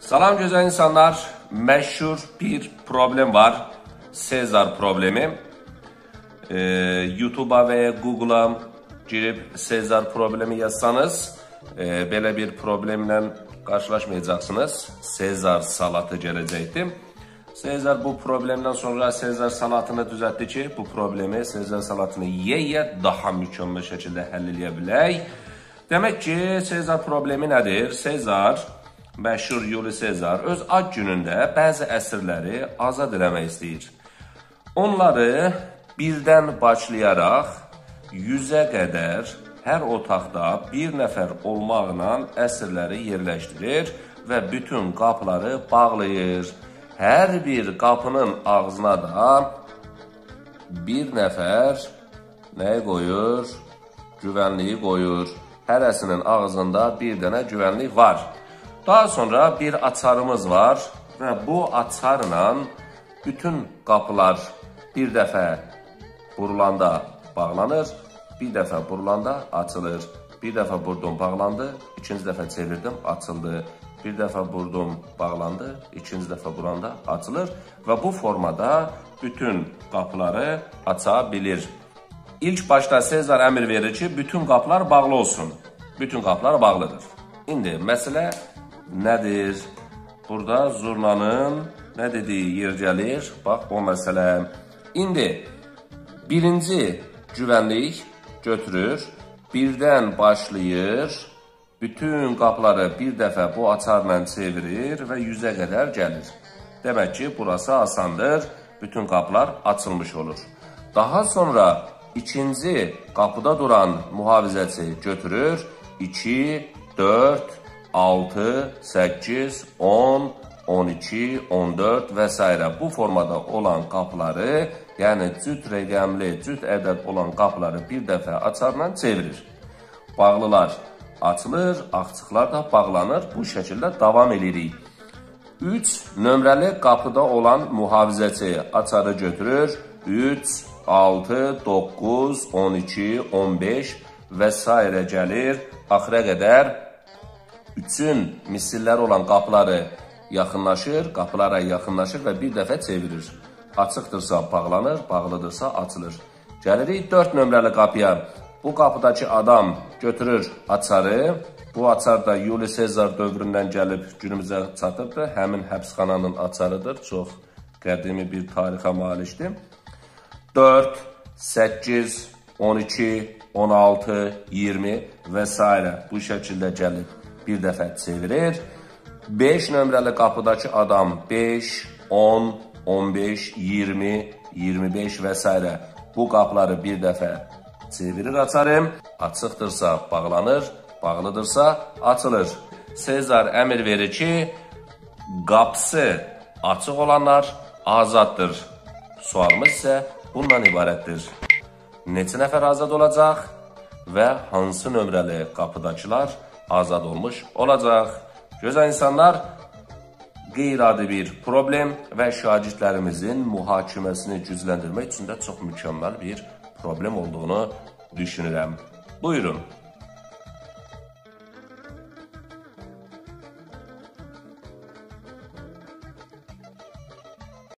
Salam gözəl insanlar. Məşhur bir problem var. Sezar problemi. Ee, YouTube-a və Google-a girib Sezar problemi yazsanız, e, belə bir problemlə qarşılaşmayacaqsınız. Sezar salatı gələcəkdir. Sezar bu problemdən sonra Sezar salatını düzəltdi ki, bu problemi Sezar salatını yeyə daha mükəmməl şəkildə həll edə bilək. Demək ki, Sezar problemi nədir? Sezar məşhur Yuli Sezar öz ad günündə bəzi əsirləri azad eləmək istəyir. Onları birdən başlayaraq 100-ə qədər hər otaqda bir nəfər olmaqla əsirləri yerləşdirir və bütün qapıları bağlayır. Hər bir qapının ağzına da bir nəfər nəyi qoyur? Güvənliyi qoyur. Hərəsinin ağzında bir dənə güvənlik var. Daha sonra bir açarımız var və bu açarla bütün qapılar bir dəfə burulanda bağlanır, bir dəfə burulanda açılır. Bir dəfə vurdum, bağlandı, ikinci dəfə çevirdim, açıldı. Bir dəfə vurdum, bağlandı, ikinci dəfə vuranda açılır və bu formada bütün qapıları aça bilir. İlk başda Sezar əmr verir ki, bütün qapılar bağlı olsun. Bütün qapılar bağlıdır. İndi məsələ nədir? Burada zurnanın nə dediyi yer gəlir? Bax, o məsələ. İndi birinci güvənlik götürür, birdən başlayır, bütün qapıları bir dəfə bu açarla çevirir və 100-ə qədər gəlir. Demək ki, burası asandır, bütün qapılar açılmış olur. Daha sonra ikinci qapıda duran mühafizəçi götürür, 2, 4, 6, 8, 10, 12, 14 və s. bu formada olan qapıları, yəni cüt rəqəmli, cüt ədəd olan qapıları bir dəfə açarla çevirir. Bağlılar açılır, axçıqlar da bağlanır. Bu şəkildə davam edirik. 3 nömrəli qapıda olan mühafizəçi açarı götürür. 3, 6, 9, 12, 15 və s. gəlir. Axıra qədər üçün misillər olan qapıları yaxınlaşır, qapılara yaxınlaşır və bir dəfə çevirir. Açıqdırsa bağlanır, bağlıdırsa açılır. Gəlirik 4 nömrəli qapıya. Bu qapıdakı adam götürür açarı. Bu açar da Yuli Sezar dövründən gəlib günümüzə çatıbdır. Həmin həbsxananın açarıdır. Çox qədimi bir tarixə malikdir. 4, 8, 12, 16, 20 və s. bu şəkildə gəlib bir dəfə çevirir. 5 nömrəli qapıdakı adam 5, 10, 15, 20, 25 və s. bu qapıları bir dəfə çevirir açarım. Açıqdırsa bağlanır, bağlıdırsa açılır. Sezar əmr verir ki, qapısı açıq olanlar azaddır. Sualımız isə bundan ibarətdir. Neçə nəfər azad olacaq və hansı nömrəli qapıdakılar azad olmuş olacaq? Gözəl insanlar, qeyri-adi bir problem və şagirdlərimizin mühakiməsini gücləndirmək üçün də çox mükəmməl bir problem olduğunu düşünürəm. Buyurun.